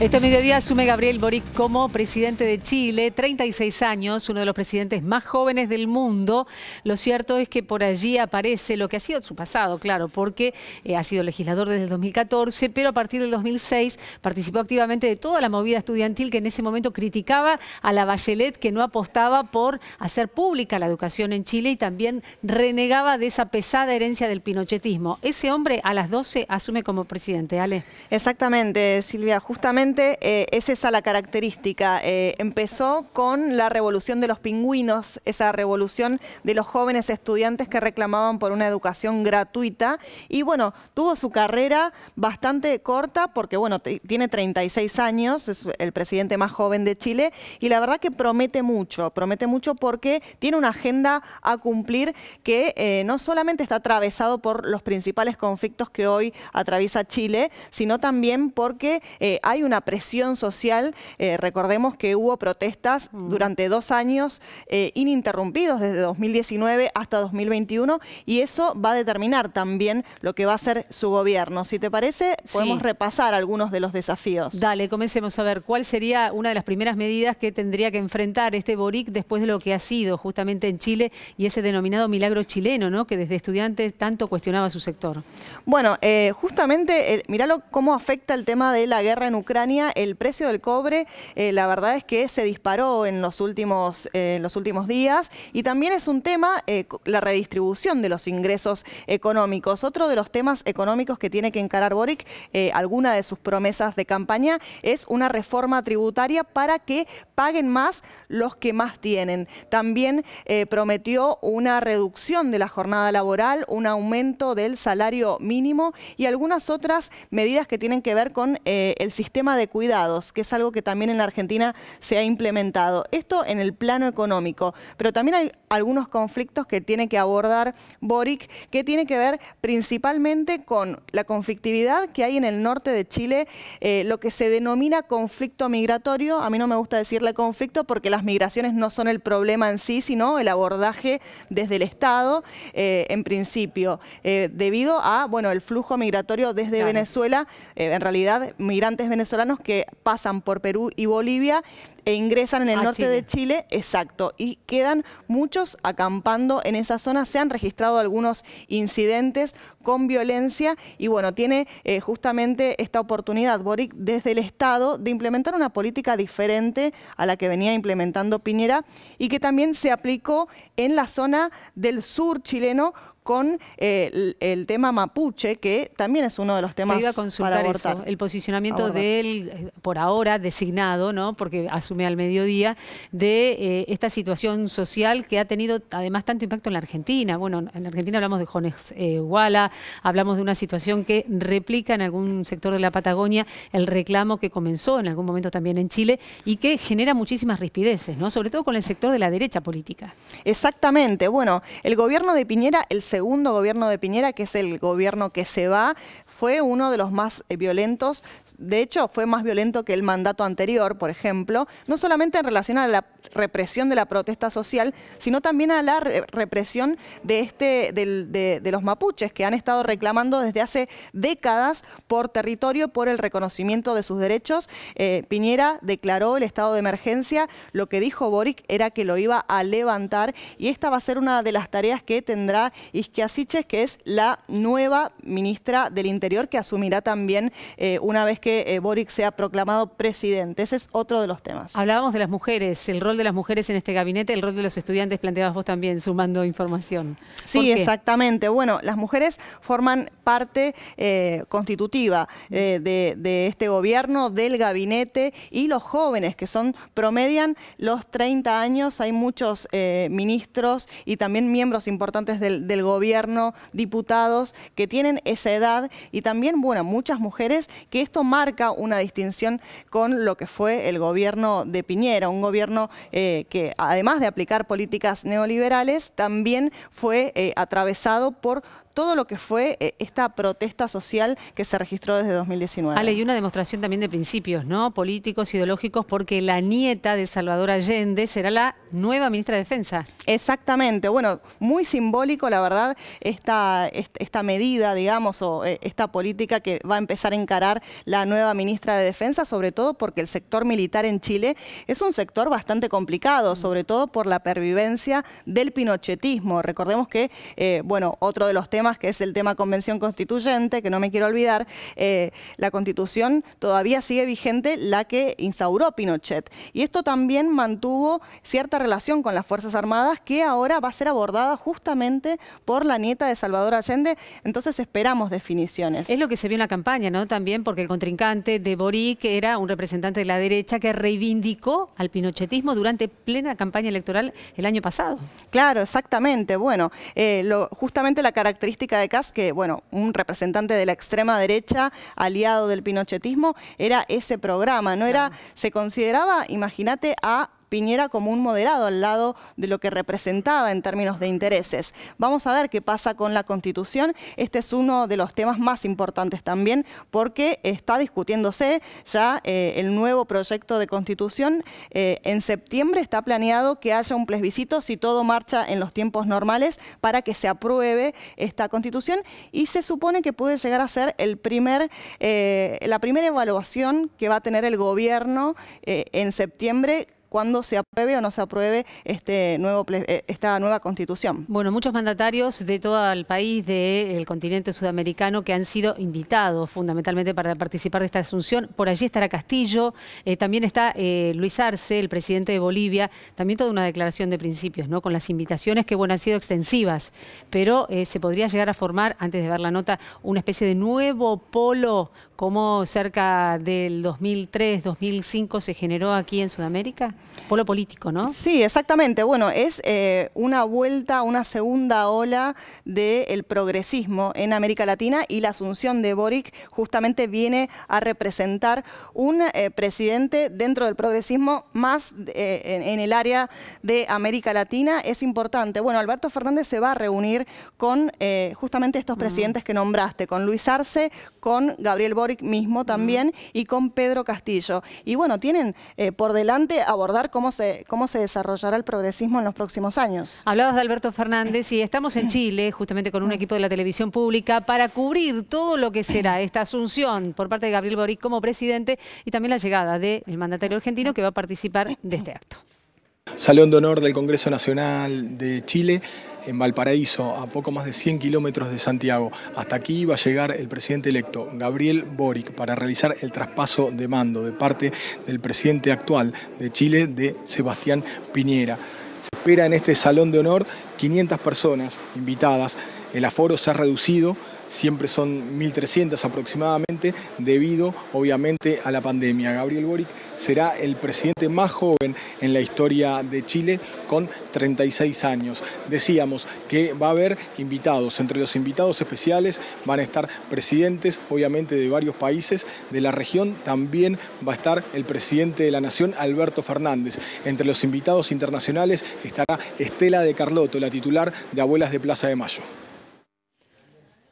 Este mediodía asume Gabriel Boric como presidente de Chile, 36 años, uno de los presidentes más jóvenes del mundo. Lo cierto es que por allí aparece lo que ha sido su pasado, claro, porque eh, ha sido legislador desde el 2014, pero a partir del 2006 participó activamente de toda la movida estudiantil que en ese momento criticaba a la Bachelet, que no apostaba por hacer pública la educación en Chile y también renegaba de esa pesada herencia del pinochetismo. Ese hombre a las 12 asume como presidente. Ale. Exactamente, Silvia, justamente eh, es esa la característica. Eh, empezó con la revolución de los pingüinos, esa revolución de los jóvenes estudiantes que reclamaban por una educación gratuita. Y bueno, tuvo su carrera bastante corta porque bueno, tiene 36 años, es el presidente más joven de Chile y la verdad que promete mucho, promete mucho porque tiene una agenda a cumplir que eh, no solamente está atravesado por los principales conflictos que hoy atraviesa Chile, sino también porque hay una presión social. Eh, recordemos que hubo protestas mm. durante dos años eh, ininterrumpidos, desde 2019 hasta 2021, y eso va a determinar también lo que va a ser su gobierno. Si te parece, podemos repasar algunos de los desafíos. Dale, comencemos a ver cuál sería una de las primeras medidas que tendría que enfrentar este Boric después de lo que ha sido justamente en Chile y ese denominado milagro chileno, ¿no? que desde estudiantes tanto cuestionaba su sector. Bueno, eh, justamente, miralo cómo afecta el tema de la guerra en Ucrania el precio del cobre, eh, la verdad es que se disparó en los últimos, eh, los últimos días y también es un tema eh, la redistribución de los ingresos económicos. Otro de los temas económicos que tiene que encarar Boric, alguna de sus promesas de campaña, es una reforma tributaria para que paguen más los que más tienen. También prometió una reducción de la jornada laboral, un aumento del salario mínimo y algunas otras medidas que tienen que ver con el sistema de cuidados, que es algo que también en la Argentina se ha implementado. Esto en el plano económico, pero también hay algunos conflictos que tiene que abordar Boric, que tiene que ver principalmente con la conflictividad que hay en el norte de Chile, eh, lo que se denomina conflicto migratorio. A mí no me gusta decirle conflicto porque las migraciones no son el problema en sí, sino el abordaje desde el Estado, eh, en principio, eh, debido a bueno, el flujo migratorio desde Venezuela, en realidad migrantes venezolanos que pasan por Perú y Bolivia e ingresan en el norte de Chile, exacto, y quedan muchos acampando en esa zona. Se han registrado algunos incidentes con violencia y bueno, tiene eh, justamente esta oportunidad, Boric, desde el Estado de implementar una política diferente a la que venía implementando Piñera y que también se aplicó en la zona del sur chileno con eh, el, tema mapuche, que también es uno de los temas iba a consultar Eso, el posicionamiento de él, eh, por ahora designado, ¿no? porque al mediodía, de eh, esta situación social que ha tenido además tanto impacto en la Argentina. Bueno, en Argentina hablamos de Jones Guala, hablamos de una situación que replica en algún sector de la Patagonia el reclamo que comenzó en algún momento también en Chile y que genera muchísimas rispideces, ¿no? sobre todo con el sector de la derecha política. Exactamente. Bueno, el gobierno de Piñera, el segundo gobierno de Piñera, que es el gobierno que se va, fue uno de los más eh, violentos. De hecho, fue más violento que el mandato anterior, por ejemplo, no solamente en relación a la represión de la protesta social, sino también a la represión de, este, de, los mapuches, que han estado reclamando desde hace décadas por territorio, por el reconocimiento de sus derechos. Eh, Piñera declaró el estado de emergencia, lo que dijo Boric era que lo iba a levantar y esta va a ser una de las tareas que tendrá Isquiasiches, que es la nueva ministra del Interior que asumirá también eh, una vez que eh, Boric sea proclamado presidente. Ese es otro de los temas. Hablábamos de las mujeres, el rol de las mujeres en este gabinete, el rol de los estudiantes, planteabas vos también sumando información. Sí, exactamente. Bueno, las mujeres forman parte eh, constitutiva de, este gobierno, del gabinete y los jóvenes que son, promedian los 30 años. Hay muchos ministros y también miembros importantes del, del gobierno, diputados, que tienen esa edad y también, bueno, muchas mujeres, que esto marca una distinción con lo que fue el gobierno de Piñera, un gobierno eh, que además de aplicar políticas neoliberales, también fue eh, atravesado por todo lo que fue eh, esta protesta social que se registró desde 2019. Ale, y una demostración también de principios, ¿no? Políticos, ideológicos, porque la nieta de Salvador Allende será la nueva ministra de Defensa. Exactamente. Bueno, muy simbólico, la verdad, esta, esta medida, digamos, o esta nueva política que va a empezar a encarar la nueva ministra de Defensa, sobre todo porque el sector militar en Chile es un sector bastante complicado, sobre todo por la pervivencia del pinochetismo. Recordemos que, eh, bueno, otro de los temas que es el tema convención constituyente, que no me quiero olvidar, eh, la constitución todavía sigue vigente la que instauró Pinochet. Y esto también mantuvo cierta relación con las Fuerzas Armadas que ahora va a ser abordada justamente por la nieta de Salvador Allende. Entonces esperamos definiciones. Es lo que se vio en la campaña, ¿no? También porque el contrincante de Boric era un representante de la derecha que reivindicó al pinochetismo durante plena campaña electoral el año pasado. Claro, exactamente. Bueno, eh, justamente la característica de Kass, que bueno, un representante de la extrema derecha, aliado del pinochetismo, era ese programa, no era, se consideraba, imagínate, a Piñera como un moderado al lado de lo que representaba en términos de intereses. Vamos a ver qué pasa con la Constitución. Este es uno de los temas más importantes también porque está discutiéndose ya eh, el nuevo proyecto de Constitución. Eh, en septiembre está planeado que haya un plebiscito si todo marcha en los tiempos normales para que se apruebe esta Constitución y se supone que puede llegar a ser el primer, eh, la primera evaluación que va a tener el gobierno en septiembre cuando se apruebe o no se apruebe este nuevo, eh, esta nueva constitución. Bueno, muchos mandatarios de todo el país, del continente sudamericano, que han sido invitados fundamentalmente para participar de esta asunción. Por allí estará Castillo, eh, también está eh, Luis Arce, el presidente de Bolivia, también toda una declaración de principios, ¿no? Con las invitaciones que, bueno, han sido extensivas, pero se podría llegar a formar, antes de ver la nota, una especie de nuevo polo, como cerca del 2003, 2005 se generó aquí en Sudamérica. Polo político, ¿no? Sí, exactamente. Bueno, es eh, una vuelta, una segunda ola del progresismo en América Latina y la asunción de Boric justamente viene a representar un eh, presidente dentro del progresismo más eh, en, el área de América Latina. Es importante. Bueno, Alberto Fernández se va a reunir con justamente estos mm. presidentes que nombraste, con Luis Arce, con Gabriel Boric mismo también mm. y con Pedro Castillo. Y bueno, tienen por delante abordar cómo se, cómo se desarrollará el progresismo en los próximos años. Hablabas de Alberto Fernández y estamos en Chile, justamente con un equipo de la televisión pública, para cubrir todo lo que será esta asunción por parte de Gabriel Boric como presidente y también la llegada del mandatario argentino que va a participar de este acto. Salón de Honor del Congreso Nacional de Chile en Valparaíso, a poco más de 100 kilómetros de Santiago. Hasta aquí va a llegar el presidente electo, Gabriel Boric, para realizar el traspaso de mando de parte del presidente actual de Chile, de Sebastián Piñera. Se espera en este Salón de Honor 500 personas invitadas. El aforo se ha reducido siempre son 1.300 aproximadamente, debido obviamente a la pandemia. Gabriel Boric será el presidente más joven en la historia de Chile con 36 años. Decíamos que va a haber invitados, entre los invitados especiales van a estar presidentes obviamente de varios países de la región, también va a estar el presidente de la Nación, Alberto Fernández. Entre los invitados internacionales estará Estela de Carlotto, la titular de Abuelas de Plaza de Mayo.